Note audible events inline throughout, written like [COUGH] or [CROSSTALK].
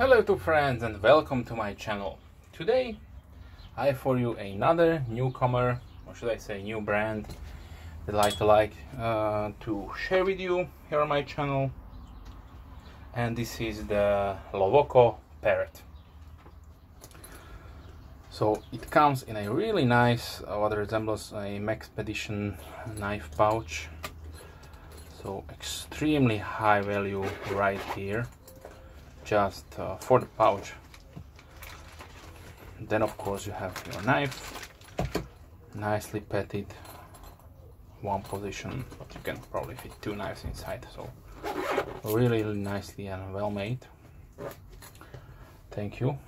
Hello to friends and welcome to my channel. Today I have for you another newcomer, or should I say new brand that I like to like uh, to share with you here on my channel. And this is the Lovocoo Parrot. So it comes in a really nice, uh, what resembles a Maxpedition knife pouch. So extremely high value right here just uh, for the pouch. Then of course you have your knife. Nicely petted one position but you can probably fit two knives inside so really, really nicely and well made. Thank you.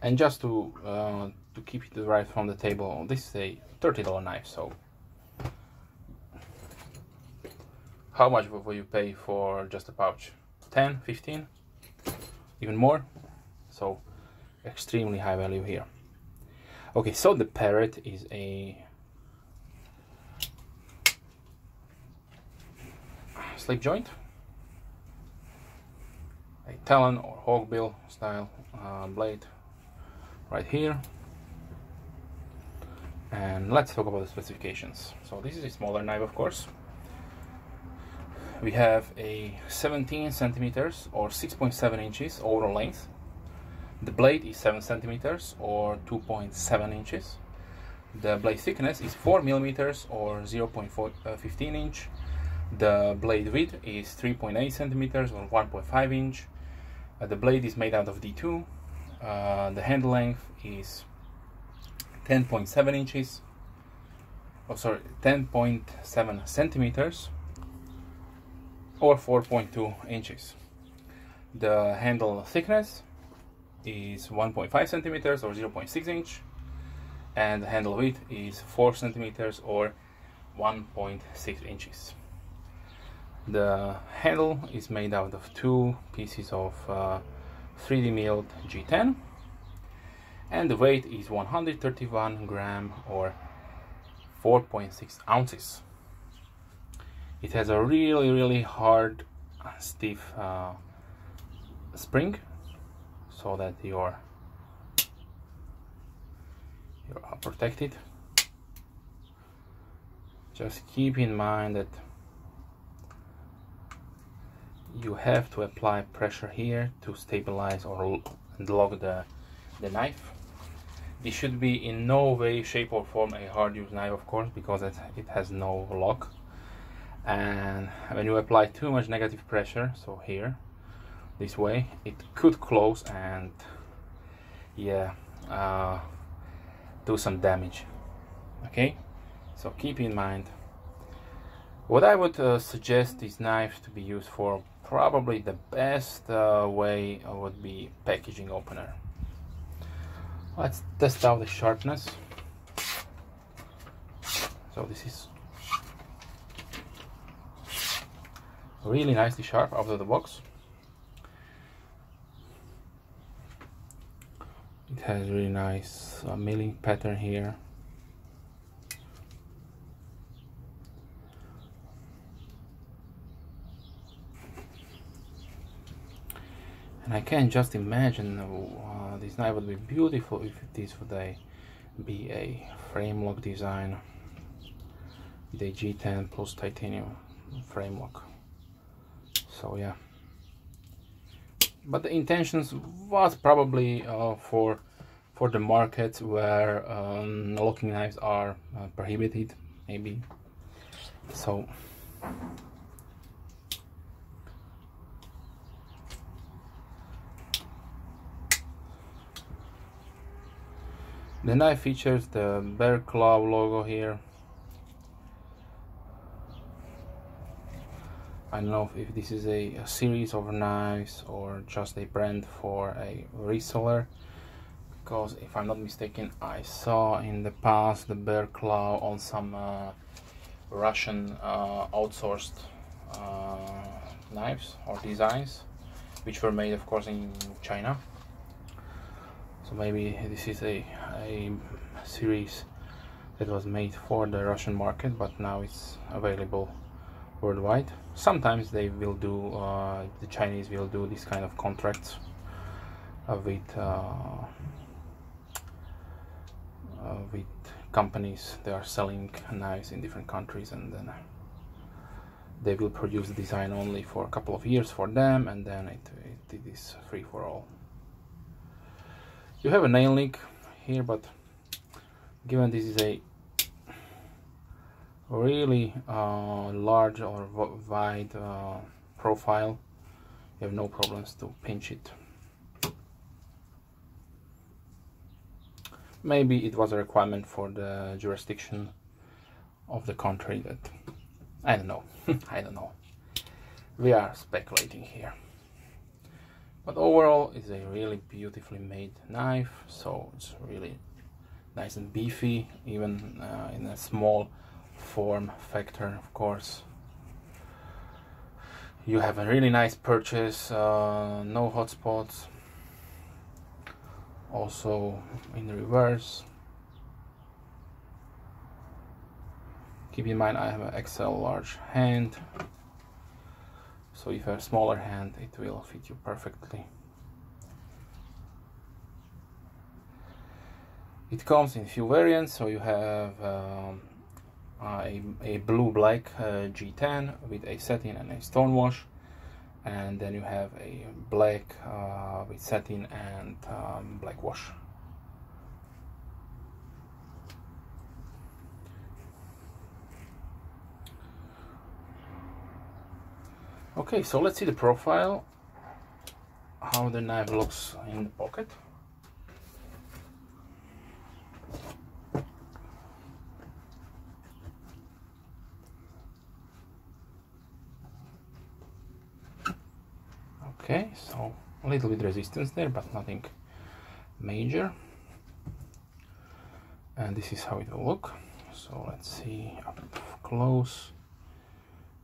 And just to uh, to keep it right from the table this is a $30 knife so how much will you pay for just a pouch? 10 15 even more? So extremely high value here. Okay so the parrot is a slip joint. A talon or hawkbill style uh, blade right here. And let's talk about the specifications. So this is a smaller knife of course we have a 17 centimeters or 6.7 inches overall length. The blade is 7 centimeters or 2.7 inches. The blade thickness is 4 millimeters or 0.15 uh, inch. The blade width is 3.8 centimeters or 1.5 inch. Uh, the blade is made out of D2. Uh, the handle length is 10.7 inches. Oh, sorry, 10.7 centimeters or 4.2 inches. The handle thickness is 1.5 centimeters or 0.6 inch and the handle width is 4 centimeters or 1.6 inches. The handle is made out of two pieces of uh, 3D milled G10 and the weight is 131 gram or 4.6 ounces it has a really really hard stiff uh, spring so that you're you're protected. Just keep in mind that you have to apply pressure here to stabilize or lock the, the knife. This should be in no way shape or form a hard use knife of course because it, it has no lock and when you apply too much negative pressure so here this way it could close and yeah uh, do some damage. Okay? So keep in mind what I would uh, suggest this knife to be used for probably the best uh, way would be packaging opener. Let's test out the sharpness. So this is really nicely sharp out of the box. It has really nice uh, milling pattern here. And I can just imagine uh, this knife would be beautiful if this would a, be a frame lock design a G10 plus titanium frame lock so yeah. But the intentions was probably uh, for for the market where um, locking knives are uh, prohibited maybe. So. The knife features the bear claw logo here I don't know if this is a, a, series of knives or just a brand for a reseller because if I'm not mistaken I saw in the past the bear claw on some uh, Russian uh, outsourced uh, knives or designs which were made of course in China. So maybe this is a, a series that was made for the Russian market but now it's available worldwide. Sometimes they will do uh, the Chinese will do this kind of contracts uh, with uh, uh, with companies. They are selling knives in different countries and then they will produce the design only for a couple of years for them and then it, it, it is free for all. You have a nail link here but given this is a really uh, large or wide uh, profile. You have no problems to pinch it. Maybe it was a requirement for the jurisdiction of the country that I don't know. [LAUGHS] I don't know. We are speculating here. But overall it's a really beautifully made knife so it's really nice and beefy even uh, in a small form factor of course. You have a really nice purchase uh, no hotspots. Also in reverse. Keep in mind I have an XL large hand. So if you have a smaller hand it will fit you perfectly. It comes in few variants. So you have um, a, a blue black uh, G10 with a satin and a stone wash. And then you have a black uh, with satin and um, black wash. Okay so let's see the profile how the knife looks in the pocket okay so a little bit resistance there but nothing major. And this is how it will look. So let's see up close.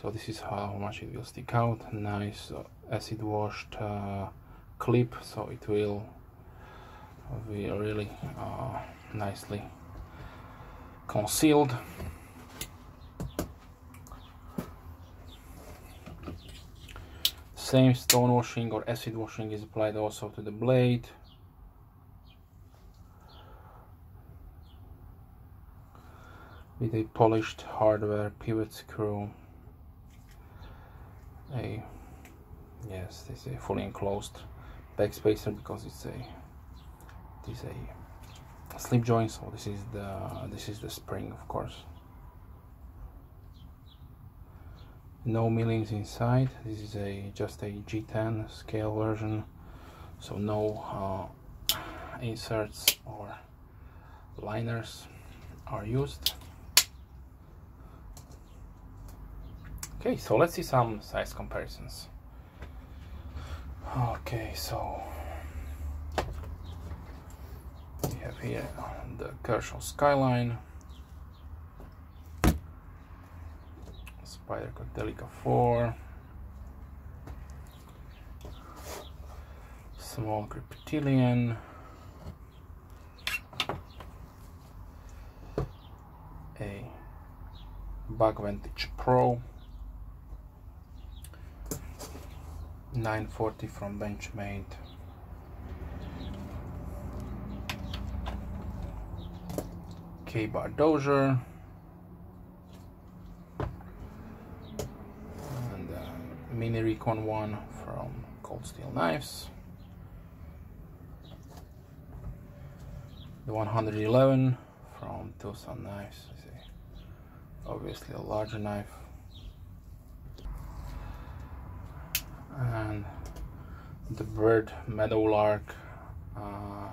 So this is how much it will stick out. Nice uh, acid washed uh, clip. So it will be really uh, nicely concealed same stone washing or acid washing is applied also to the blade. With a polished hardware pivot screw. A yes this is a fully enclosed backspacer because it's a it is a slip joint so this is the this is the spring of course no millings inside. This is a just a G10 scale version. So no uh, inserts or liners are used. Okay so let's see some size comparisons. Okay so we have here the Kershaw Skyline Spyderco Delica 4 small Griptilian a Buck Vantage Pro 940 from Benchmade. Ka-Bar Dozier mini Recon one from Cold Steel Knives. The 111 from Tucson Knives. Obviously a larger knife. And the Byrd Meadowlark uh,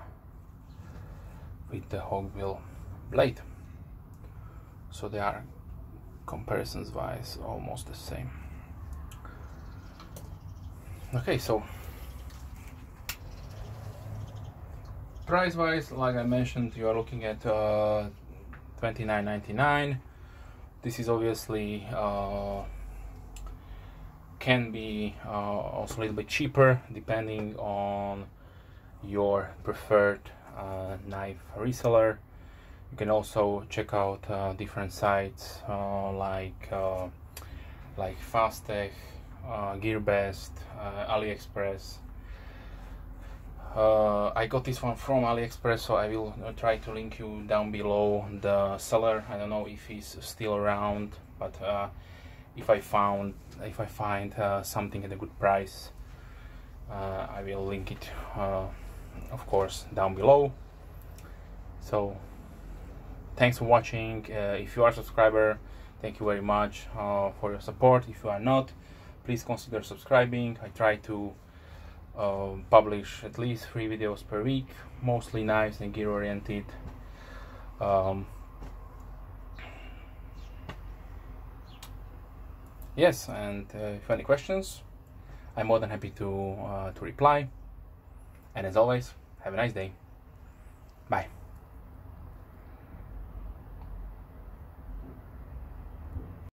with the Hawkbill blade. So they are comparisons wise almost the same okay so price wise like I mentioned you are looking at uh, 29.99 this is obviously uh, can be uh, also a little bit cheaper depending on your preferred uh, knife reseller. You can also check out uh, different sites uh, like like FastTech, uh, GearBest, uh, AliExpress. Uh, I got this one from AliExpress, so I will uh, try to link you down below the seller. I don't know if he's still around, but uh, if I found if I find uh, something at a good price, I will link it, of course, down below. So, thanks for watching. if you are a subscriber, thank you very much for your support. If you are not, please consider subscribing. I try to uh, publish at least three videos per week, mostly knives and gear oriented. Um, yes, and uh, if you have any questions, I'm more than happy to uh, to reply. And as always, have a nice day. Bye.